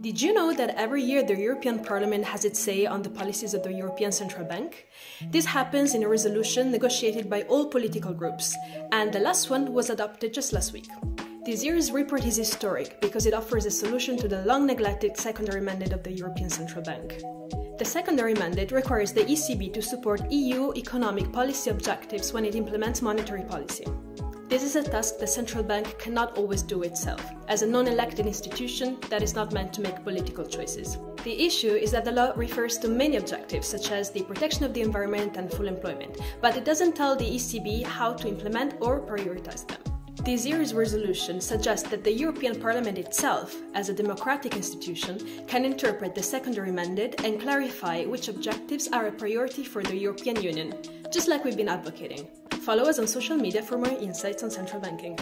Did you know that every year the European Parliament has its say on the policies of the European Central Bank? This happens in a resolution negotiated by all political groups, and the last one was adopted just last week. This year's report is historic because it offers a solution to the long neglected secondary mandate of the European Central Bank. The secondary mandate requires the ECB to support EU economic policy objectives when it implements monetary policy. This is a task the central bank cannot always do itself, as a non elected institution that is not meant to make political choices. The issue is that the law refers to many objectives, such as the protection of the environment and full employment, but it doesn't tell the ECB how to implement or prioritize them. This year's resolution suggests that the European Parliament itself, as a democratic institution, can interpret the secondary mandate and clarify which objectives are a priority for the European Union, just like we've been advocating. Follow us on social media for more insights on central banking.